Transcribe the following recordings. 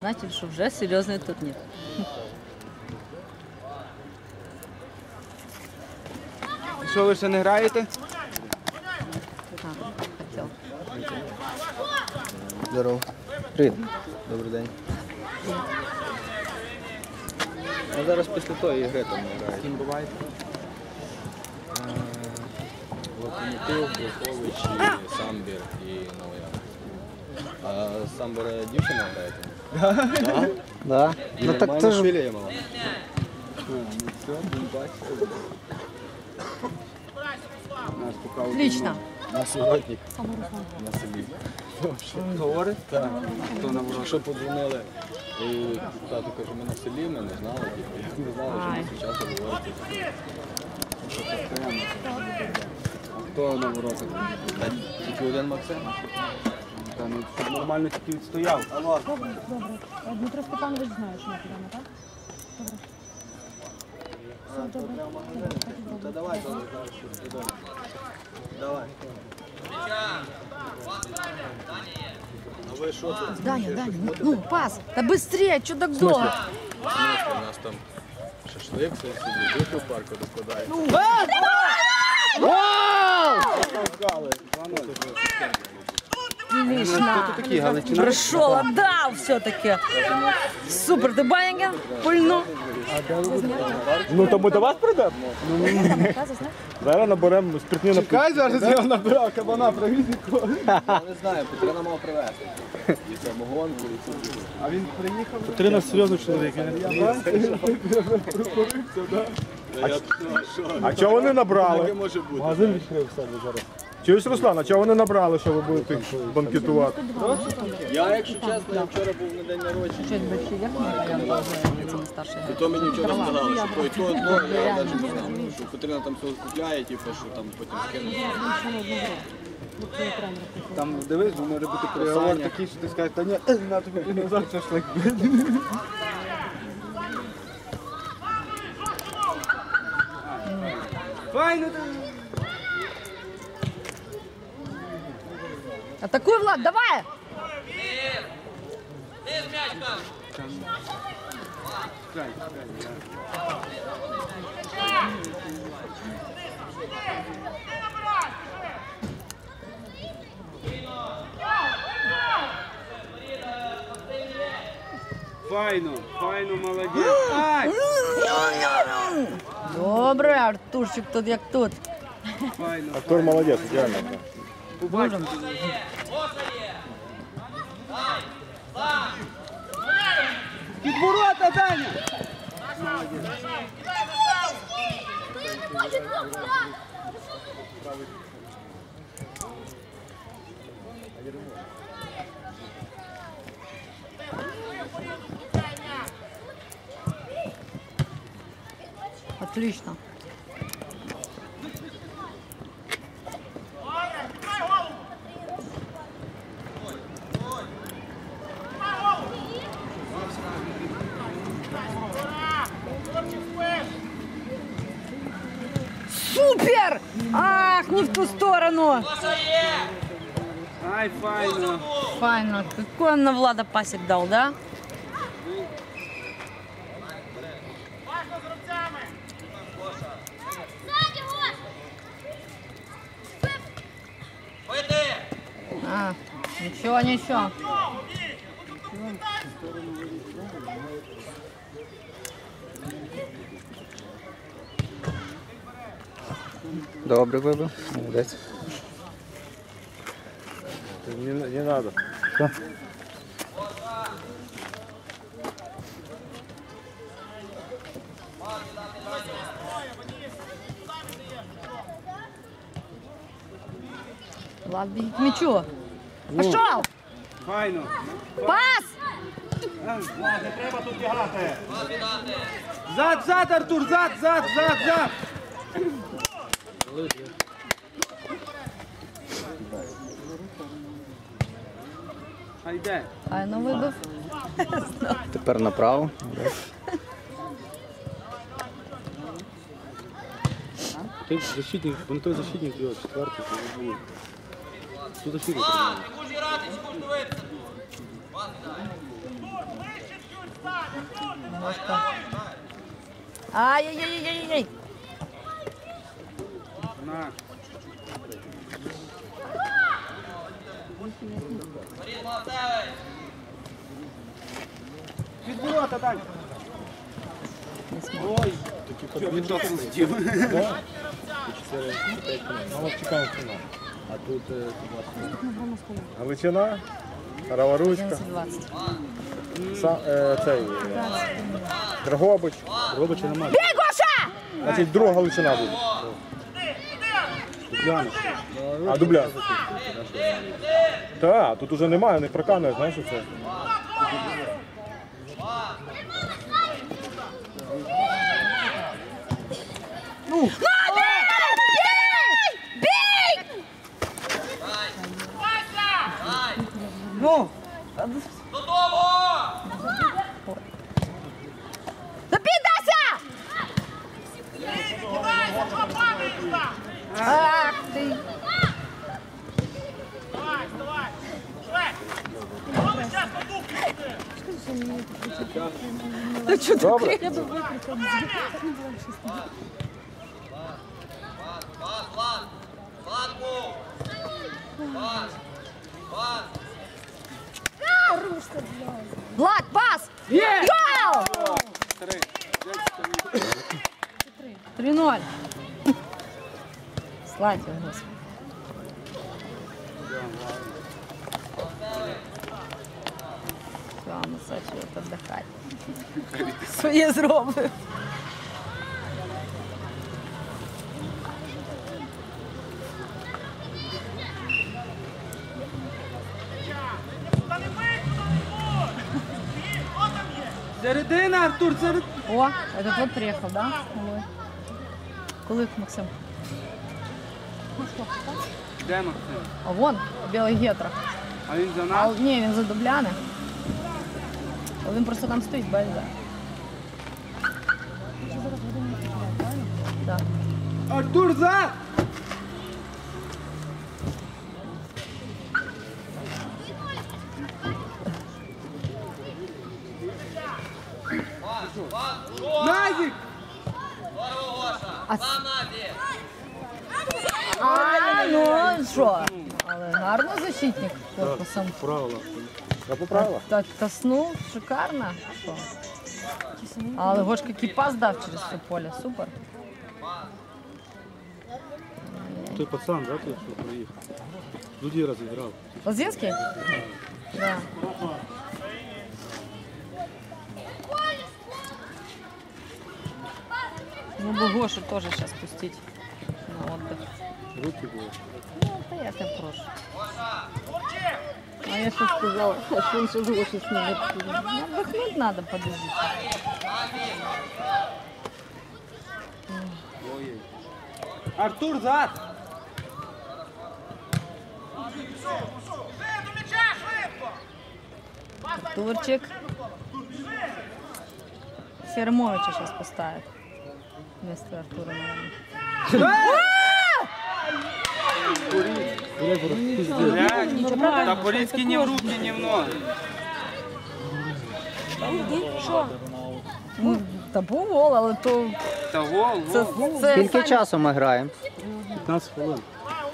Значить, що вже серйозний турнір. Що ви ще не граєте? Здорово. Привіт. Добрий день. А зараз після тої гри там грають. Ким буває? Локомотив, Блохович, Самбір і Новояр. А Самбір дівчина грає там? Да. Ну так це ж філія мала. Отлично. На сьогодні. На селі. говорить? Так. Хто нам що подзвонили? І тато каже, ми на селі, ми не знали. типу, Не знали, що ми зараз говорити. Хто на воротах? Та Тільки один Максим. Та ну нормально тільки відстояв. Добре, добре. Е, Дмитро Степанович знає, що ми підемо, так? Добре. Все добре. Добре, так і зробимо. Давай, давай, давай. Давай. А ви що це? Даня, Даня, ну, ну пас. Та быстрее, що так довго? У нас там шашлик, все собі, духи в парку докладають. Отлично. Такі галичина. Пришел, отдал все-таки. Супер, ты баня пульну. Ну то ми до вас прийдемо. Зараз наберемо спиртні напитки. Чекай, зараз я набирав кабана привізнику. Я не знаю, Петрина мав привезти. І самогонку, і цю. А він приїхав. Три нас серйозний чоловік. А чого вони набрали? Магазин відкрив себе зараз. Чуєш, Руслан, а чого вони набрали, що ви будете банкетувати? Я, якщо чесно, я вчора був на день народження. І то мені вчора сказали, що і то, то, я навіть не знав, що Петрина там все купляє, типу, що там потім скинуть. Там дивись, бо може бути переговор такий, що ти скажеш, та ні, на тобі назад шашлик. Файно ти. Атакуй, Влад, давай! Файно, файно, молодець. Ай! Добре, Артурчик тут як тут. Файно. Актор молодець, ідеально. Можем. Під ворота, Даня! Отлично. Сторону. Ай, файно. Файно. Какой он на Влада пасик дал, да? А, ничего, ничего. Добре вибив. Молодець. Не, не надо. Влад бежит к мячу. Пошел! Файно. Пас! Не треба тут тягати. Зад, зад, Артур, зад, зад, зад, зад. А ну вибив. Тепер направо. Ти защитник, вон той защитник його четвертий, то не було. Тут защитник. Гошка. Ай-яй-яй-яй-яй. На. Від ворота, Дань. Ой, чекаємо фінал. А тут Галичина, Раворучка, 11-20. Са, е, цей, е, Драгобич. робочі немає. Бій, Гоша! Значить, друга Галичина буде. Дубляна. А, Дублян. Так, тут уже немає, не проканує, знаєш це. Ну! Запідайся! Та чого Добре. Я би викрикав. Влад, пас! Гол! Три. 3-0. Слава тебе, Господи. Все, віддихати. Своє зробив. Середина, Артур, серед... О, этот вот приехал, да? Малой? Кулик Максим. Де Максим? А вон, білий гетро. А він за нас? А ні, він за дубляни. А він просто там стоїть? Так. Артур, за! Назік! А, ну що? Але гарно защитник корпусом. Правила. Я поправила. Так, таснув, шикарно. Що? Але Гошка кіпас дав через все поле, супер. Той пацан, да, той, що приїхав? Дуді розіграв. Лозинський? Да. Ну бы Гошу тоже сейчас пустить на отдых. Руки були. Ну, да я тебя прошу. А я что сказала? А что он сейчас Гошу с ним Ну, Отдохнуть надо, подождите. Артур, зад! Турчик. Сермовича сейчас поставит. Вместо Артура, наверное. Борицький ні в руки, ні в ноги. Ну, та був гол, але то Та гол, це, гол. це Скільки самі- часу ми граємо? 15 хвилин.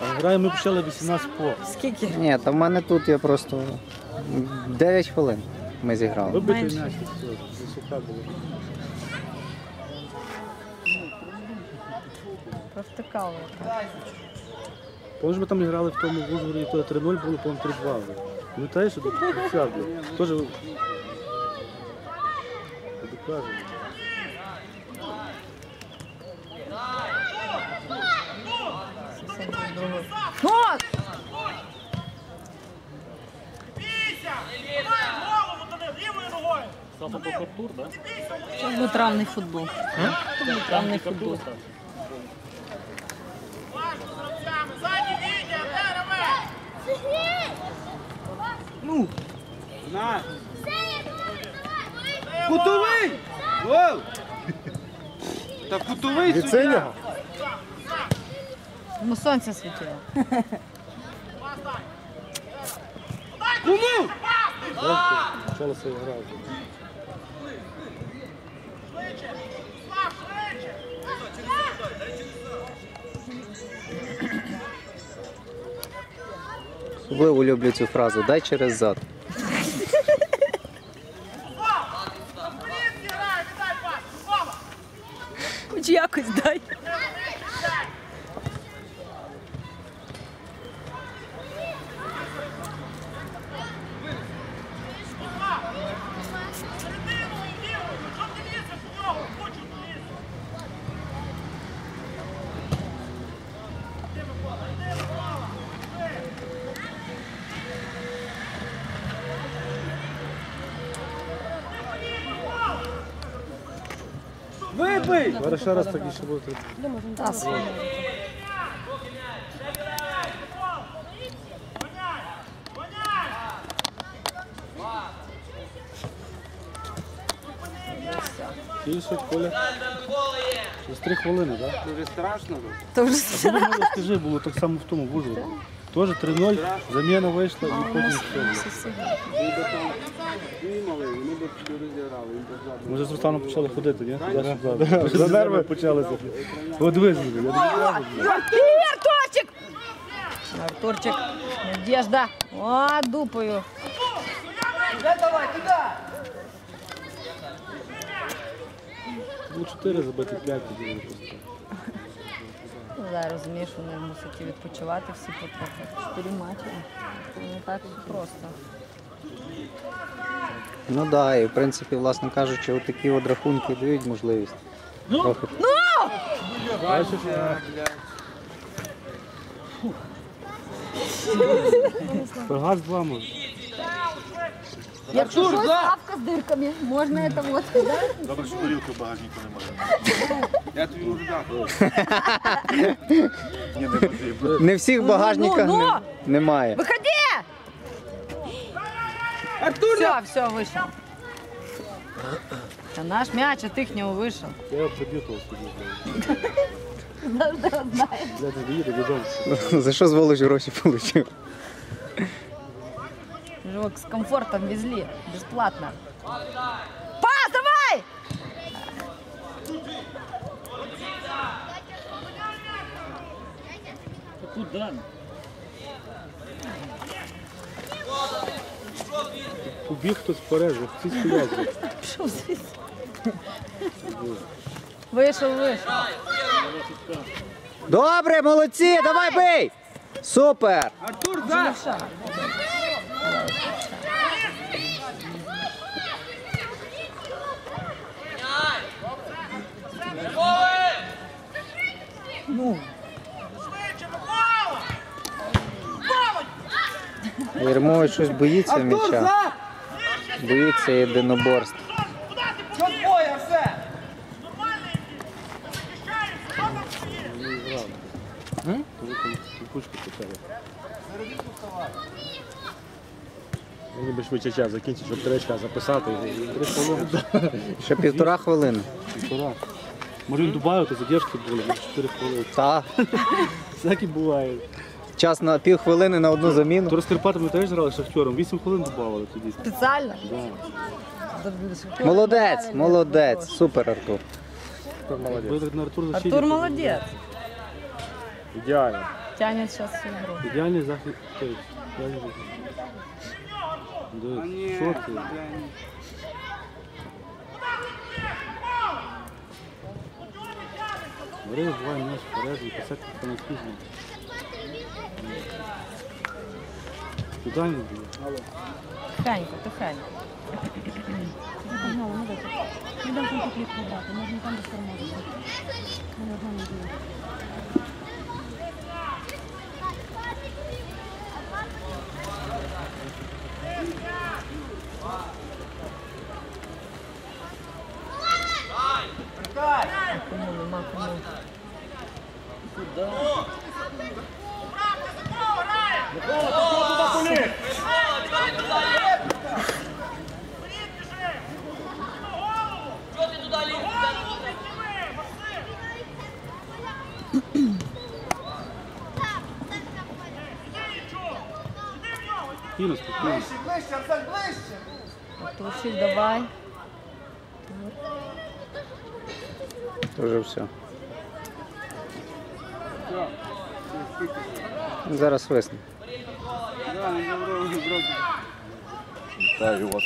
А граємо ми почали 18 по. Скільки? Ні, то в мене тут є просто 9 хвилин ми зіграли. Вибитий Менше. м'яч, і все, висока була. Провтикали. Так. Помниш, ми там грали в тому в Ужгороді, то 3-0 було, по-моєму, 3-2 вже. Пам'ятаєш, що тут вся була? Теж... Другой. Ну! Сейчас будет равный футбол. Сейчас будет равный футбол. Ну! На! Кутовий! Гол! Та кутовий Від синього? Ну, сонце світило. Кому? Чоло себе вже. Особливо люблю цю фразу дай через зад. Зараз ще раз так і ще буде. Та, Коля. Через три хвилини, так? Дуже страшно. Все. було, ну, скажи, було так само в тому в Ужгороді. Теж 3-0, заміна вийшла і потім все. Ми вже з Русланом почали ходити, ні? За нерви почалися. От Артур, Артурчик! Артурчик, Надежда. О, дупою. було 4 забити 5 тоді просто. Ну, Зараз розумієш, вони мусять відпочивати всі потрохи. Чотири матчі. Це не так просто. Ну так, да, і в принципі, власне кажучи, отакі от рахунки дають можливість. Трохи. Бачиш? Пегас 2 може. Якщо що, ставка з дирками. Можна це вот. Добре, що горілки в багажнику немає. Я тобі можу дати. Ні, не потрібно. Не всіх в багажниках ну, ну. не- немає. Виходи! Все, все, вийшов. Та наш м'яч от їхнього вийшов. Я того собі. Я не. За що зволиш гроші отримав? Его с комфортом везли, бесплатно. Пас, давай! Побіг хтось вже всі стоять. Пішов звідси. Вийшов, вийшов. Добре, молодці, давай бий! Супер! Артур, за! Левша. Єрмович щось боїться м'яча. Боїться єдиноборств. Мені би швидше час закінчити, щоб три очка записати. і Три хвилини. Ще півтора хвилини. Півтора. Може він додати, задержки були, на 4 хвилини. Та, Всякі буває. Час на пів хвилини на одну заміну. То з Карпатами теж грали з шахтером, 8 хвилин додавали тоді. Спеціально? Да. Молодець, молодець, супер, Артур. Молодець. Артур, защитник. Артур молодець. Ідеально. Тянет зараз всю гру. Ідеальний захід. Що ти? Бери, два м'яч вперед і посадки фанатизму. Туди не було. Тихенько, тихенько. Погнали, не вийти. Не дам там покліпку брати, можна там без формати. Мене одна не було. Кому нема кому. Спокійно, спокійно. Артурчик, давай. Вже все. Зараз висне. Да Вітаю вас.